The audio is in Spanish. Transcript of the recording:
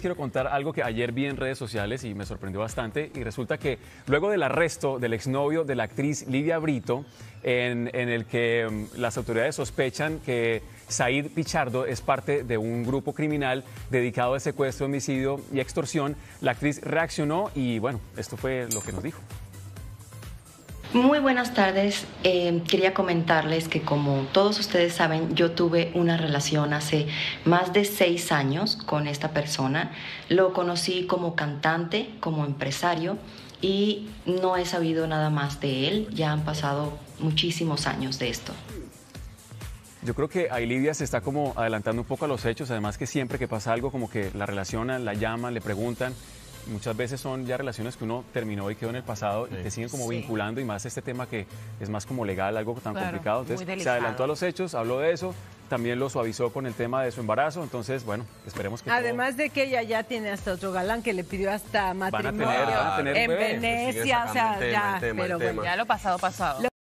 Quiero contar algo que ayer vi en redes sociales y me sorprendió bastante. Y resulta que luego del arresto del exnovio de la actriz Lidia Brito, en, el que mm, las autoridades sospechan que Said Pichardo es parte de un grupo criminal dedicado al secuestro, homicidio y extorsión, la actriz reaccionó y bueno, esto fue lo que nos dijo. Muy buenas tardes. Eh, quería comentarles que como todos ustedes saben, yo tuve una relación hace más de seis años con esta persona. Lo conocí como cantante, como empresario y no he sabido nada más de él. Ya han pasado muchísimos años de esto. Yo creo que ahí Lidia se está como adelantando un poco a los hechos, además que siempre que pasa algo como que la relacionan, la llaman, le preguntan, muchas veces son ya relaciones que uno terminó y quedó en el pasado y te siguen como Sí. vinculando y más este tema que es más como legal, algo tan Claro, complicado. Entonces se adelantó a los hechos, habló de eso, también lo suavizó con el tema de su embarazo, entonces bueno, esperemos que todo- Además de que ella ya tiene hasta otro galán que le pidió hasta van a matrimonio tener, van a tener en bebé. Venecia, o sea, sacando el tema, ya, el tema, pero el bueno. tema. Ya lo pasado, pasado.